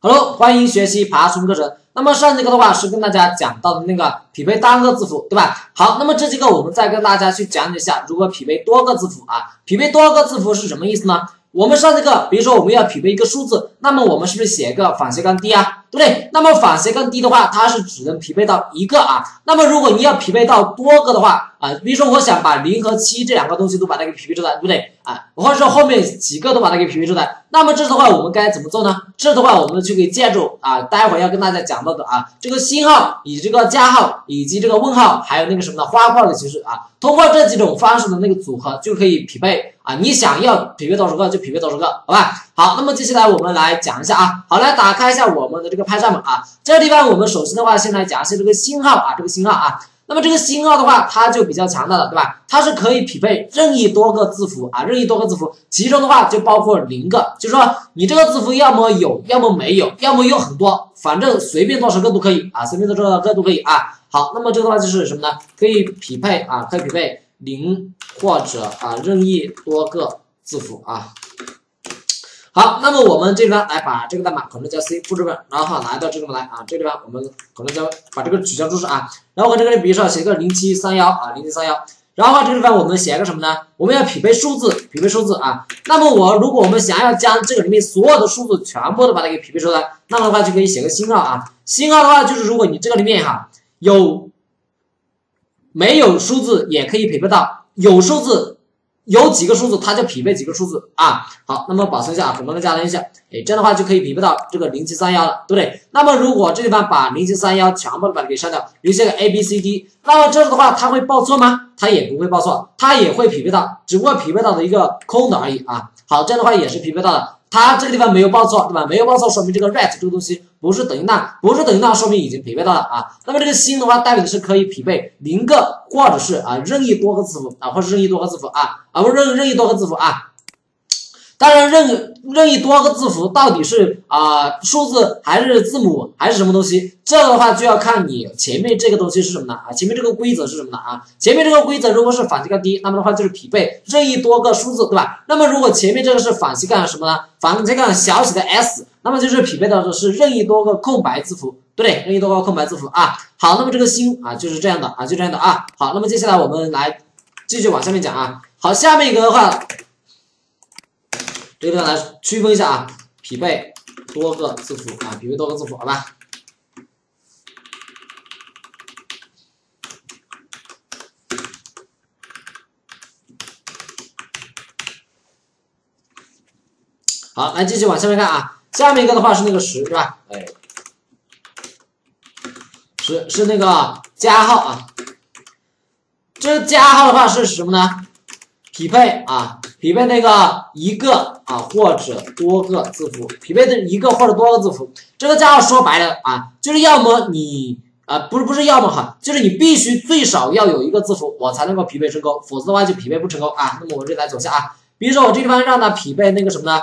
Hello，欢迎学习爬虫课程。那么上节课的话是跟大家讲到的那个匹配单个字符，对吧？好，那么这节课我们再跟大家去讲解一下如何匹配多个字符啊。匹配多个字符是什么意思呢？我们上节课，比如说我们要匹配一个数字，那么我们是不是写一个反斜杠 d 啊？对不对？那么反斜杠 d 的话，它是只能匹配到一个啊。那么如果你要匹配到多个的话啊，比如说我想把零和七这两个东西都把它给匹配出来，对不对啊？或者说后面几个都把它给匹配出来，那么这的话我们该怎么做呢？这的话我们就可以借助啊，待会要跟大家讲到的啊，这个星号以这个加号以及这个问号，还有那个什么呢花框的形式啊，通过这几种方式的那个组合就可以匹配啊，你想要匹配多少个就匹配多少个，好吧？好，那么接下来我们来讲一下啊，好，来打开一下我们的这个拍照啊，这个地方我们首先的话，先来讲一下这个星号啊，这个星号啊，那么这个星号的话，它就比较强大了，对吧？它是可以匹配任意多个字符啊，任意多个字符，其中的话就包括零个，就是说你这个字符要么有，要么没有，要么有很多，反正随便多少个都可以啊，随便多少个都可以啊。好，那么这个的话就是什么呢？可以匹配啊，可以匹配零或者啊任意多个字符啊。好，那么我们这地方来把这个代码 Ctrl 加 C 复制本，然后来到这个地方来啊，这个地方我们 Ctrl 加把这个取消注释啊，然后我这个里比如说写个零七三幺啊零七三幺，然后这个地方我们写个什么呢？我们要匹配数字，匹配数字啊。那么我如果我们想要将这个里面所有的数字全部都把它给匹配出来，那么的话就可以写个星号啊。星号的话就是如果你这个里面哈有没有数字也可以匹配到，有数字。有几个数字，它就匹配几个数字啊。好，那么保存一下啊，我们加了一下，哎，这样的话就可以匹配到这个零七三幺了，对不对？那么如果这地方把零七三幺全部把它给删掉，留下个 A B C D，那么这样的话它会报错吗？它也不会报错，它也会匹配到，只不过匹配到的一个空的而已啊。好，这样的话也是匹配到的。它这个地方没有报错，对吧？没有报错，说明这个 ret 这个东西不是等于那，不是等于那，说明已经匹配到了啊。那么这个新的话，代表的是可以匹配零个或者是啊任意多个字符啊，或者任意多个字符啊，啊不任任意多个字符啊。当然，任任意多个字符到底是啊数字还是字母还是什么东西？这样的话就要看你前面这个东西是什么呢啊？前面这个规则是什么呢啊？前面这个规则如果是反斜杠 d，那么的话就是匹配任意多个数字，对吧？那么如果前面这个是反斜杠什么呢？反斜杠小写的 s，那么就是匹配到的是任意多个空白字符，对不对？任意多个空白字符啊。好，那么这个星啊就是这样的啊，就这样的啊。好，那么接下来我们来继续往下面讲啊。好，下面一个的话。这个地方来区分一下啊，匹配多个字符啊，匹配多个字符，好吧？好，来继续往下面看啊，下面一个的话是那个十，是吧？哎，十是那个加号啊，这加号的话是什么呢？匹配啊。匹配那个一个啊或者多个字符，匹配的一个或者多个字符，这个加号说白了啊，就是要么你啊不是不是要么哈，就是你必须最少要有一个字符，我才能够匹配成功，否则的话就匹配不成功啊。那么我这来走下啊，比如说我这地方让它匹配那个什么呢？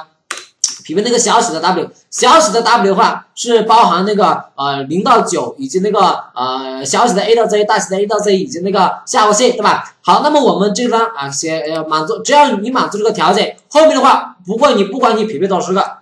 匹配那个小写的 w，小写的 w 的话是包含那个呃零到九以及那个呃小写的 a 到 z，大写的 a 到 z 以及那个下划线，对吧？好，那么我们这方啊写满足，只要你满足这个条件，后面的话不管你不管你匹配多少个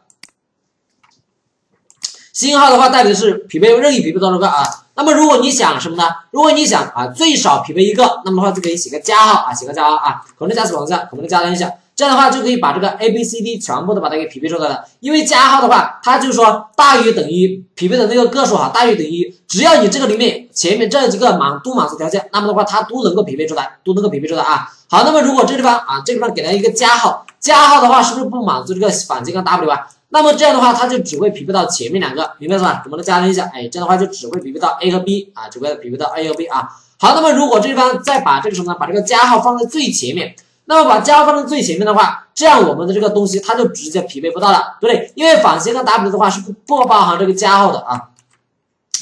星号的话，代表的是匹配任意匹配多少个啊？那么如果你想什么呢？如果你想啊最少匹配一个，那么的话就可以写个加号啊，写个加号啊，可能加死往下，可能加一下。这样的话就可以把这个 A B C D 全部都把它给匹配出来了，因为加号的话，它就是说大于等于匹配的那个个数哈，大于等于，只要你这个里面前面这几个满都满足条件，那么的话它都能够匹配出来，都能够匹配出来啊。好，那么如果这地方啊，这地方给它一个加号，加号的话是不是不满足这个反金刚 W 啊？那么这样的话它就只会匹配到前面两个，明白是吧？我们来加深一下，哎，这样的话就只会匹配到 A 和 B 啊，只会匹配到 A 和 B 啊。好，那么如果这地方再把这个什么呢？把这个加号放在最前面。那么把加号放在最前面的话，这样我们的这个东西它就直接匹配不到了，对不对？因为反斜杠 W 的话是不不包含这个加号的啊，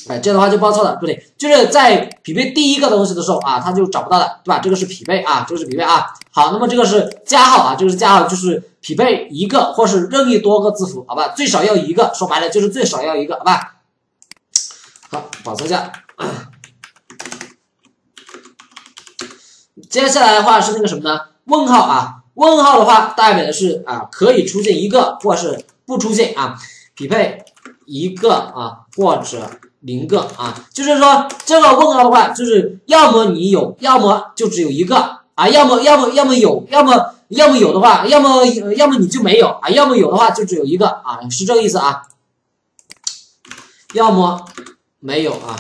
哎，这样的话就报错了，对不对？就是在匹配第一个东西的时候啊，它就找不到了，对吧？这个是匹配啊，这个是匹配啊。好，那么这个是加号啊，这个是加号，就是匹配一个或是任意多个字符，好吧？最少要一个，说白了就是最少要一个，好吧？好，保存一下。接下来的话是那个什么呢？问号啊，问号的话代表的是啊，可以出现一个或是不出现啊，匹配一个啊，或者零个啊，就是说这个问号的话，就是要么你有，要么就只有一个啊，要么要么要么有，要么要么有的话，要么要么你就没有啊，要么有的话就只有一个啊，是这个意思啊，要么没有啊，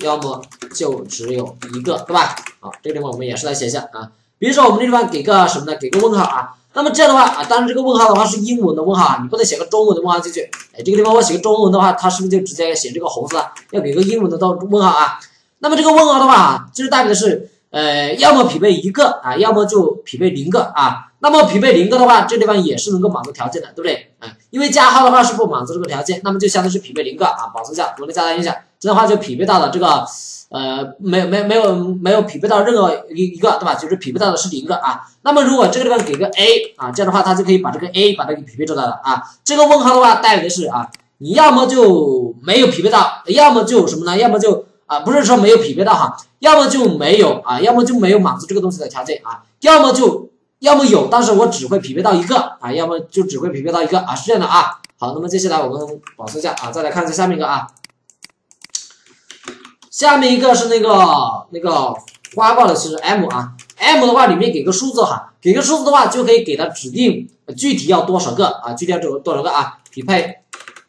要么就只有一个，对吧？好，这个地方我们也是来写一下啊，比如说我们这地方给个什么呢？给个问号啊。那么这样的话啊，当然这个问号的话是英文的问号啊，你不能写个中文的问号进去。哎，这个地方我写个中文的话，它是不是就直接写这个红色？要给个英文的到问号啊？那么这个问号的话，就是代表的是呃，要么匹配一个啊，要么就匹配零个啊。那么匹配零个的话，这地方也是能够满足条件的，对不对？嗯，因为加号的话是不满足这个条件，那么就相当于是匹配零个啊。保存一下，我们加一下，这样的话就匹配到了这个。呃，没有没没有没有匹配到任何一一个，对吧？就是匹配到的是零个啊。那么如果这个地方给个 A 啊，这样的话它就可以把这个 A 把它给匹配出来了啊。这个问号的话代表的是啊，你要么就没有匹配到，要么就什么呢？要么就啊，不是说没有匹配到哈，要么就没有啊，要么就没有满足这个东西的条件啊，要么就要么有，但是我只会匹配到一个啊，要么就只会匹配到一个啊，是这样的啊。好，那么接下来我们保存一下啊，再来看一下下面一个啊。下面一个是那个那个花挂的其实 M 啊，M 的话里面给个数字哈，给个数字的话就可以给它指定具体要多少个啊，具体要多少个啊，匹配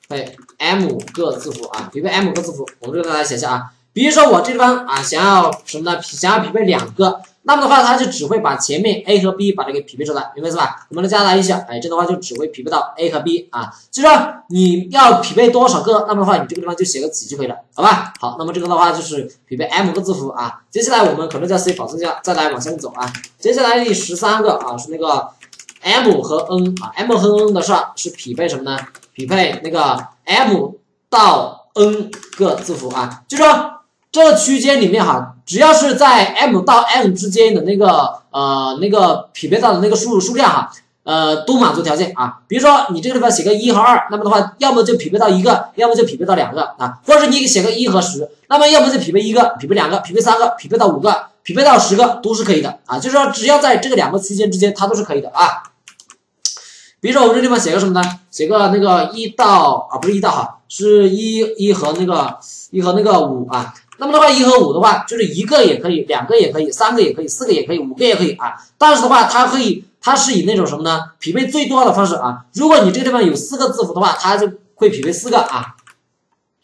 配 M 个字符啊，匹配 M 个字符，我们这个大家写一下啊，比如说我这地方啊想要什么呢？想要匹配两个。那么的话，它就只会把前面 A 和 B 把它给匹配出来，明白是吧？我们来加大一下，哎，这的话就只会匹配到 A 和 B 啊。就说你要匹配多少个，那么的话，你这个地方就写个几就可以了，好吧？好，那么这个的话就是匹配 M 个字符啊。接下来我们可能在 C 保存下，再来往下面走啊。接下来第十三个啊是那个 M 和 N 啊，M 和 N 的事是匹配什么呢？匹配那个 M 到 N 个字符啊，就说。这个区间里面哈，只要是在 m 到 n 之间的那个呃那个匹配到的那个数数量哈，呃都满足条件啊。比如说你这个地方写个一和二，那么的话，要么就匹配到一个，要么就匹配到两个啊。或者是你写个一和十，那么要么就匹配一个，匹配两个，匹配三个，匹配到五个，匹配到十个都是可以的啊。就是说只要在这个两个区间之间，它都是可以的啊。比如说我们这地方写个什么呢？写个那个一到啊不是一到哈，是一一和那个一和那个五啊。那么的话，一和五的话，就是一个也可以，两个也可以，三个也可以，四个也可以，五个也可以啊。但是的话，它可以，它是以那种什么呢？匹配最多的方式啊。如果你这个地方有四个字符的话，它就会匹配四个啊。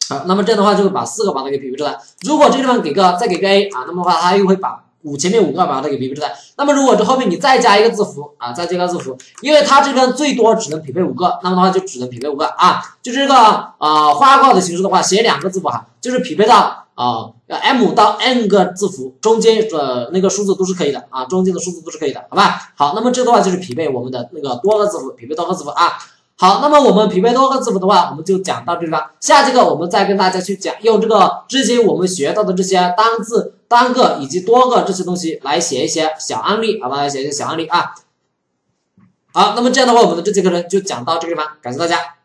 好，那么这样的话就会把四个把它给匹配出来。如果这个地方给个再给个 A 啊，那么的话它又会把五前面五个把它给匹配出来。那么如果这后面你再加一个字符啊，再加个字符，因为它这边最多只能匹配五个，那么的话就只能匹配五个啊。就这个啊花挂的形式的话，写两个字符哈，就是匹配到。啊，m 到 n 个字符中间的那个数字都是可以的啊，中间的数字都是可以的，好吧？好，那么这的话就是匹配我们的那个多个字符，匹配多个字符啊。好，那么我们匹配多个字符的话，我们就讲到这里了。下节课我们再跟大家去讲，用这个之前我们学到的这些单字、单个以及多个这些东西来写一些小案例，好吧？来写一些小案例啊。好，那么这样的话，我们的这节课呢就讲到这个地方，感谢大家。